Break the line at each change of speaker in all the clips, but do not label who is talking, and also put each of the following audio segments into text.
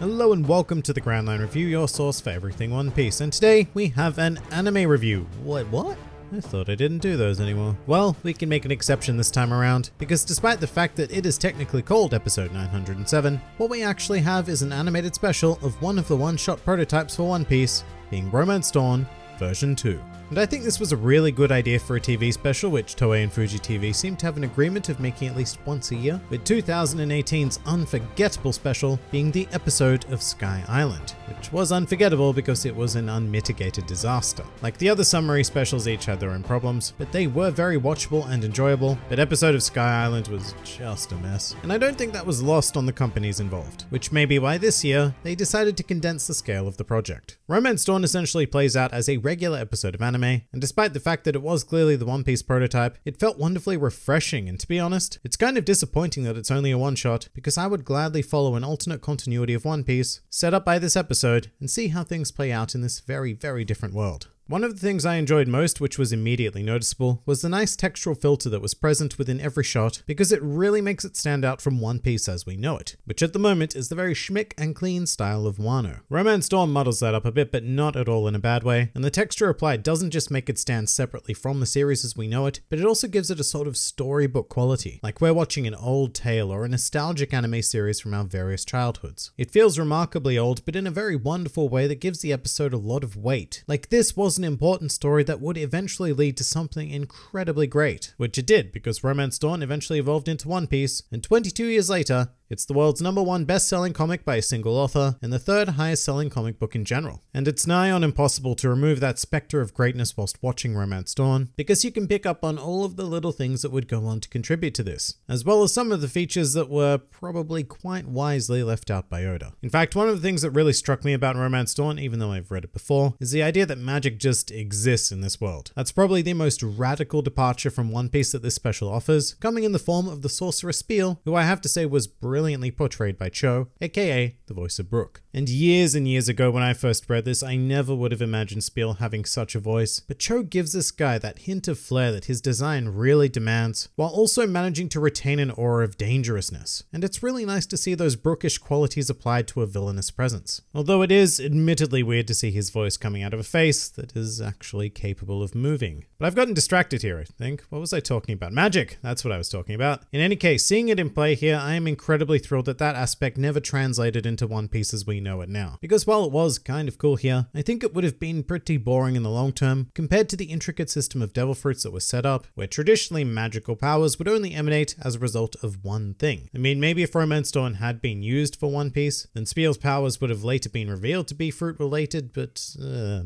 Hello and welcome to the Grand Line Review, your source for everything One Piece. And today we have an anime review. What? What? I thought I didn't do those anymore. Well, we can make an exception this time around, because despite the fact that it is technically called episode 907, what we actually have is an animated special of one of the one-shot prototypes for One Piece, being Romance Dawn version 2. And I think this was a really good idea for a TV special, which Toei and Fuji TV seem to have an agreement of making at least once a year, with 2018's unforgettable special being the episode of Sky Island, which was unforgettable because it was an unmitigated disaster. Like the other summary specials each had their own problems, but they were very watchable and enjoyable, but episode of Sky Island was just a mess. And I don't think that was lost on the companies involved, which may be why this year they decided to condense the scale of the project. Romance Dawn essentially plays out as a regular episode of anime anime, and despite the fact that it was clearly the One Piece prototype, it felt wonderfully refreshing, and to be honest, it's kind of disappointing that it's only a one-shot, because I would gladly follow an alternate continuity of One Piece, set up by this episode, and see how things play out in this very, very different world. One of the things I enjoyed most, which was immediately noticeable, was the nice textural filter that was present within every shot because it really makes it stand out from One Piece as we know it, which at the moment is the very schmick and clean style of Wano. Romance Dawn muddles that up a bit, but not at all in a bad way, and the texture applied doesn't just make it stand separately from the series as we know it, but it also gives it a sort of storybook quality, like we're watching an old tale or a nostalgic anime series from our various childhoods. It feels remarkably old, but in a very wonderful way that gives the episode a lot of weight. Like this was an important story that would eventually lead to something incredibly great, which it did because Romance Dawn eventually evolved into One Piece, and 22 years later, it's the world's number one best-selling comic by a single author, and the third highest-selling comic book in general. And it's nigh on impossible to remove that specter of greatness whilst watching Romance Dawn, because you can pick up on all of the little things that would go on to contribute to this, as well as some of the features that were probably quite wisely left out by Oda. In fact, one of the things that really struck me about Romance Dawn, even though I've read it before, is the idea that magic just exists in this world. That's probably the most radical departure from One Piece that this special offers, coming in the form of the Sorcerer Spiel, who I have to say was brilliant brilliantly portrayed by Cho, aka the voice of Brook. And years and years ago when I first read this, I never would have imagined Spiel having such a voice, but Cho gives this guy that hint of flair that his design really demands, while also managing to retain an aura of dangerousness. And it's really nice to see those Brookish qualities applied to a villainous presence. Although it is admittedly weird to see his voice coming out of a face that is actually capable of moving. But I've gotten distracted here, I think. What was I talking about? Magic! That's what I was talking about. In any case, seeing it in play here, I am incredibly thrilled that that aspect never translated into One Piece as we know it now. Because while it was kind of cool here, I think it would have been pretty boring in the long term compared to the intricate system of devil fruits that was set up, where traditionally magical powers would only emanate as a result of one thing. I mean, maybe if Romance Dawn had been used for One Piece, then Spiel's powers would have later been revealed to be fruit related, but uh.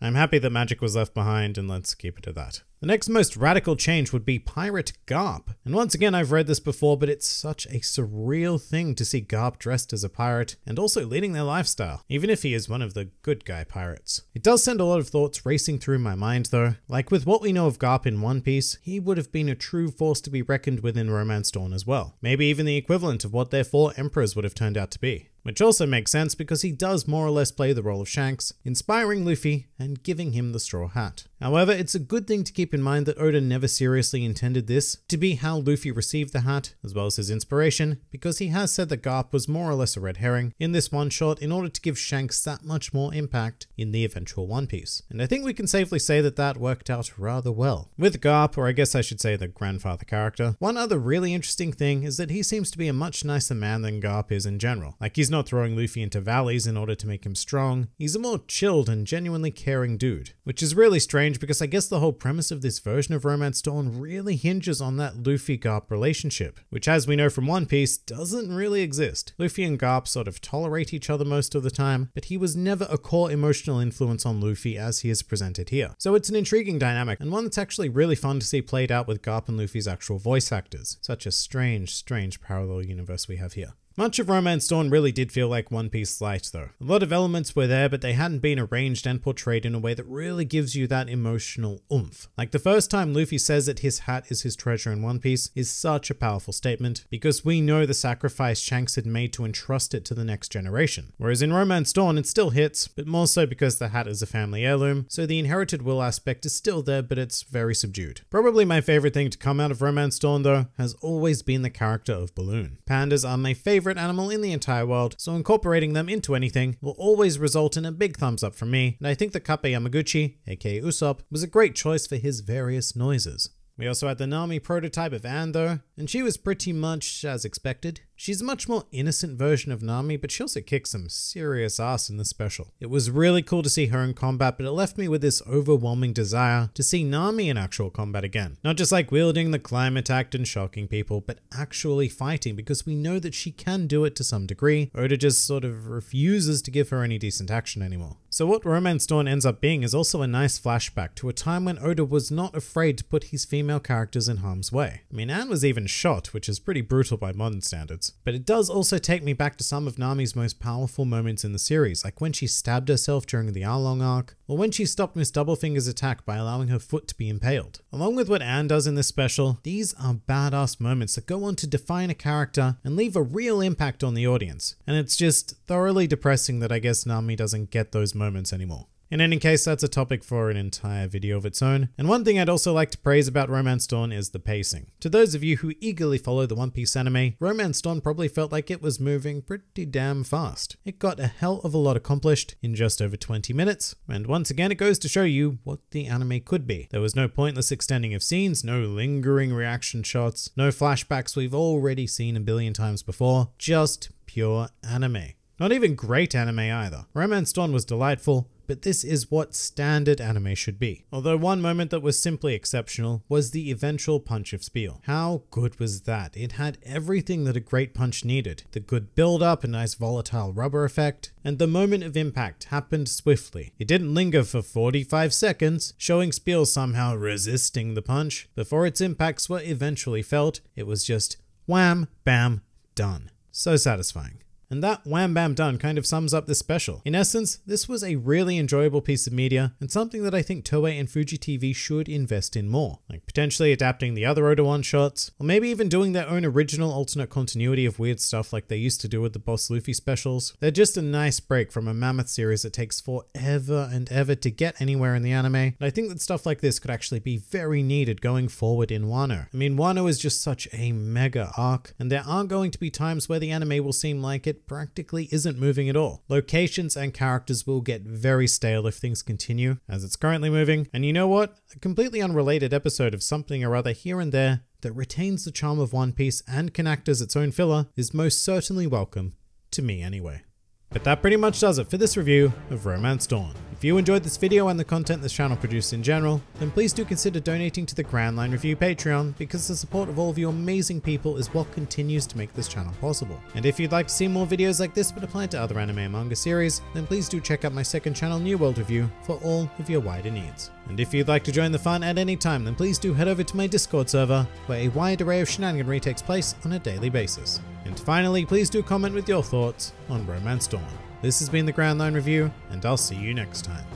I'm happy that magic was left behind and let's keep it at that. The next most radical change would be Pirate Garp. And once again, I've read this before, but it's such a surreal thing to see Garp dressed as a pirate and also leading their lifestyle, even if he is one of the good guy pirates. It does send a lot of thoughts racing through my mind though. Like with what we know of Garp in One Piece, he would have been a true force to be reckoned with in Romance Dawn as well. Maybe even the equivalent of what their four emperors would have turned out to be which also makes sense because he does more or less play the role of Shanks, inspiring Luffy and giving him the straw hat. However, it's a good thing to keep in mind that Oda never seriously intended this to be how Luffy received the hat, as well as his inspiration, because he has said that Garp was more or less a red herring in this one shot in order to give Shanks that much more impact in the eventual One Piece. And I think we can safely say that that worked out rather well. With Garp, or I guess I should say the grandfather character, one other really interesting thing is that he seems to be a much nicer man than Garp is in general. Like he's not throwing Luffy into valleys in order to make him strong, he's a more chilled and genuinely caring dude. Which is really strange because I guess the whole premise of this version of Romance Dawn really hinges on that Luffy-Garp relationship, which as we know from One Piece, doesn't really exist. Luffy and Garp sort of tolerate each other most of the time, but he was never a core emotional influence on Luffy as he is presented here. So it's an intriguing dynamic, and one that's actually really fun to see played out with Garp and Luffy's actual voice actors. Such a strange, strange parallel universe we have here. Much of Romance Dawn really did feel like One Piece Light though. A lot of elements were there, but they hadn't been arranged and portrayed in a way that really gives you that emotional oomph. Like the first time Luffy says that his hat is his treasure in One Piece is such a powerful statement, because we know the sacrifice Shanks had made to entrust it to the next generation. Whereas in Romance Dawn it still hits, but more so because the hat is a family heirloom, so the inherited will aspect is still there, but it's very subdued. Probably my favorite thing to come out of Romance Dawn though, has always been the character of Balloon. Pandas are my favorite favorite animal in the entire world, so incorporating them into anything will always result in a big thumbs up from me, and I think that Kappei Yamaguchi, aka Usopp, was a great choice for his various noises. We also had the Nami prototype of Anne though, and she was pretty much as expected. She's a much more innocent version of Nami, but she also kicks some serious ass in this special. It was really cool to see her in combat, but it left me with this overwhelming desire to see Nami in actual combat again. Not just like wielding the Clima-Tact and shocking people, but actually fighting because we know that she can do it to some degree. Oda just sort of refuses to give her any decent action anymore. So what Romance Dawn ends up being is also a nice flashback to a time when Oda was not afraid to put his female characters in harm's way. I mean, Anne was even shot, which is pretty brutal by modern standards. But it does also take me back to some of Nami's most powerful moments in the series, like when she stabbed herself during the Arlong arc, or when she stopped Miss Doublefinger's attack by allowing her foot to be impaled. Along with what Anne does in this special, these are badass moments that go on to define a character and leave a real impact on the audience. And it's just thoroughly depressing that I guess Nami doesn't get those moments anymore. In any case, that's a topic for an entire video of its own. And one thing I'd also like to praise about Romance Dawn is the pacing. To those of you who eagerly follow the One Piece anime, Romance Dawn probably felt like it was moving pretty damn fast. It got a hell of a lot accomplished in just over 20 minutes, and once again it goes to show you what the anime could be. There was no pointless extending of scenes, no lingering reaction shots, no flashbacks we've already seen a billion times before, just pure anime. Not even great anime either. Romance Dawn was delightful, but this is what standard anime should be. Although one moment that was simply exceptional was the eventual punch of Spiel. How good was that? It had everything that a great punch needed. The good build up, a nice volatile rubber effect, and the moment of impact happened swiftly. It didn't linger for 45 seconds, showing Spiel somehow resisting the punch. Before its impacts were eventually felt, it was just wham, bam, done. So satisfying. And that wham bam done kind of sums up this special. In essence, this was a really enjoyable piece of media and something that I think Toei and Fuji TV should invest in more, like potentially adapting the other Oda one shots, or maybe even doing their own original alternate continuity of weird stuff like they used to do with the Boss Luffy specials. They're just a nice break from a mammoth series that takes forever and ever to get anywhere in the anime, and I think that stuff like this could actually be very needed going forward in Wano. I mean, Wano is just such a mega arc, and there aren't going to be times where the anime will seem like it it practically isn't moving at all. Locations and characters will get very stale if things continue as it's currently moving. And you know what? A completely unrelated episode of something or other here and there that retains the charm of One Piece and can act as its own filler is most certainly welcome, to me anyway. But that pretty much does it for this review of Romance Dawn. If you enjoyed this video and the content this channel produces in general, then please do consider donating to the Grand Line Review Patreon because the support of all of you amazing people is what continues to make this channel possible. And if you'd like to see more videos like this but apply to other anime and manga series, then please do check out my second channel New World Review for all of your wider needs. And if you'd like to join the fun at any time, then please do head over to my Discord server, where a wide array of shenaniganry takes place on a daily basis. And finally, please do comment with your thoughts on Romance Dawn. This has been the Grand Line Review, and I'll see you next time.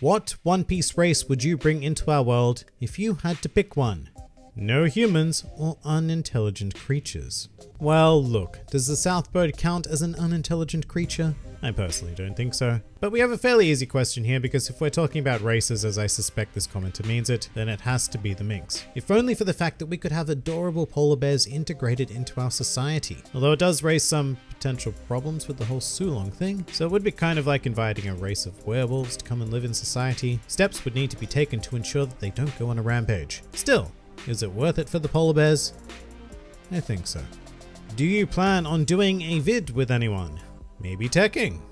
What One Piece race would you bring into our world if you had to pick one? No humans or unintelligent creatures. Well, look, does the Southbird count as an unintelligent creature? I personally don't think so. But we have a fairly easy question here because if we're talking about races as I suspect this commenter means it, then it has to be the Minks. If only for the fact that we could have adorable polar bears integrated into our society. Although it does raise some potential problems with the whole Sulong thing, so it would be kind of like inviting a race of werewolves to come and live in society. Steps would need to be taken to ensure that they don't go on a rampage. Still, is it worth it for the polar bears? I think so. Do you plan on doing a vid with anyone? Maybe Tekking?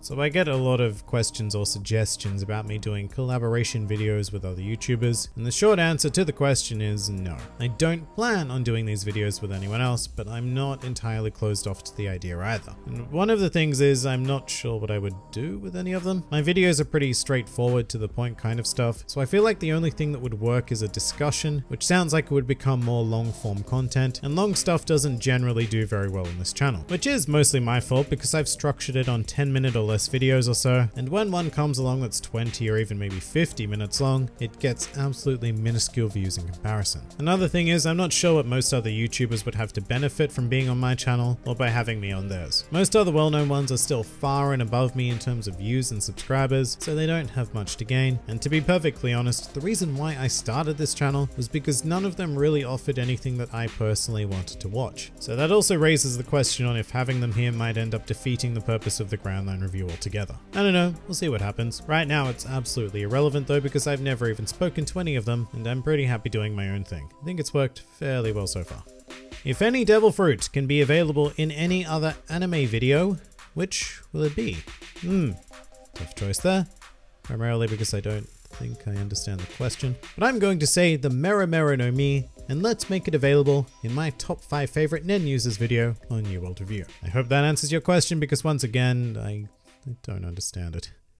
So I get a lot of questions or suggestions about me doing collaboration videos with other YouTubers, and the short answer to the question is no. I don't plan on doing these videos with anyone else, but I'm not entirely closed off to the idea either. And one of the things is I'm not sure what I would do with any of them. My videos are pretty straightforward to the point kind of stuff, so I feel like the only thing that would work is a discussion, which sounds like it would become more long form content, and long stuff doesn't generally do very well on this channel, which is mostly my fault because I've structured it on 10 minute or less less videos or so, and when one comes along that's 20 or even maybe 50 minutes long, it gets absolutely minuscule views in comparison. Another thing is, I'm not sure what most other YouTubers would have to benefit from being on my channel or by having me on theirs. Most other well-known ones are still far and above me in terms of views and subscribers, so they don't have much to gain, and to be perfectly honest, the reason why I started this channel was because none of them really offered anything that I personally wanted to watch. So that also raises the question on if having them here might end up defeating the purpose of the Grand Line review altogether. I don't know, we'll see what happens. Right now it's absolutely irrelevant though because I've never even spoken to any of them and I'm pretty happy doing my own thing. I think it's worked fairly well so far. If any Devil Fruit can be available in any other anime video, which will it be? Hmm, tough choice there. Primarily because I don't think I understand the question. But I'm going to say the Mera no Mi, and let's make it available in my top 5 favorite Nen users video on New World Review. I hope that answers your question because once again, I, I don't understand it.